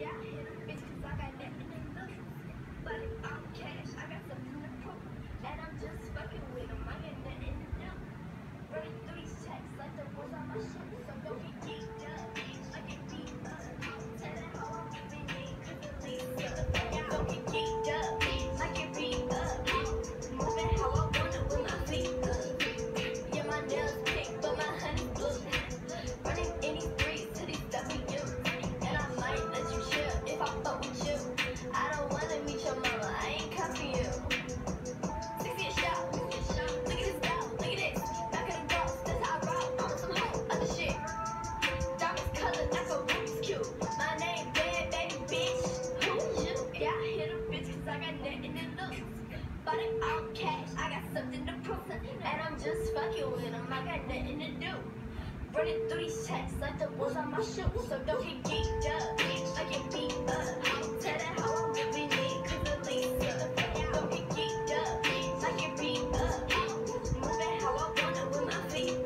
Yeah. just fucking with him. I got nothing to do. Running through these checks like the wolves on my shoes, so don't get geeked up. Fucking beat up. Tell that how I'm really lit, cause the league's. Don't get geeked up. Fucking beat up. Moving how I wanna with my feet.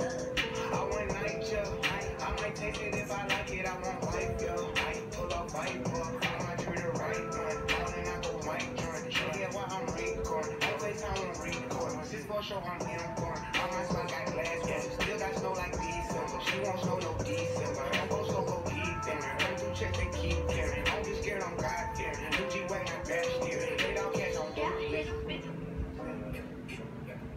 I won't. I, might take it if I like it. I won't like pull up, I pull up. I treat her right, man. Falling out the white joint. Yeah, why I'm recording. I play time record. This bullshit on me, I'm born.